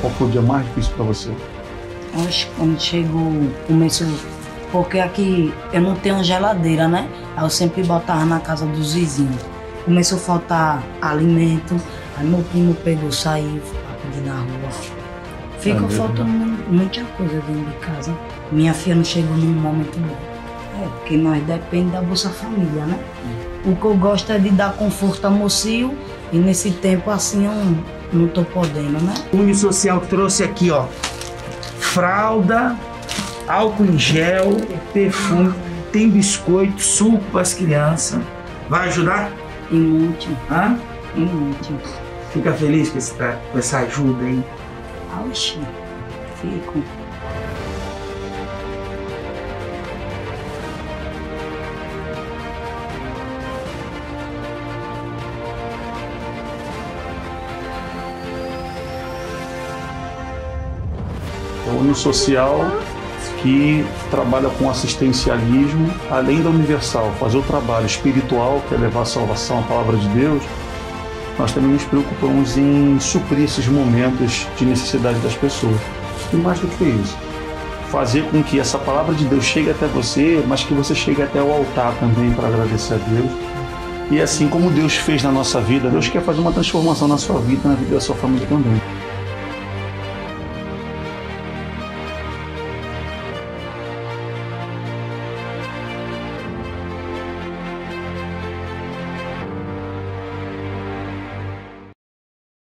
Qual foi o dia mais difícil para você? Acho que quando chegou, começou. Porque aqui eu não tenho geladeira, né? Aí eu sempre botava na casa dos vizinhos. Começou a faltar alimento, aí meu primo pegou, saiu pra pedir na rua. Ficou É faltando muita coisa dentro de casa. Minha filha não chegou num momento bom. É, porque nós depende da Bolsa Família, né? O que eu gosto é de dar conforto ao mocio e nesse tempo assim eu não, tô podendo, né? Unisocial trouxe aqui, ó, fralda, álcool em gel, perfume, tem biscoito, suco para as crianças. Vai ajudar? Muito, Hã? muito. Fica feliz com, esse com essa ajuda aí. Oxi, fico. É o Unisocial que trabalha com assistencialismo, além da Universal, fazer o trabalho espiritual, que é levar a salvação, a palavra de Deus, nós também nos preocupamos em suprir esses momentos de necessidade das pessoas. E mais do que isso, fazer com que essa palavra de Deus chegue até você, mas que você chegue até o altar também para agradecer a Deus. E assim como Deus fez na nossa vida, Deus quer fazer uma transformação na sua vida, na vida da sua família também.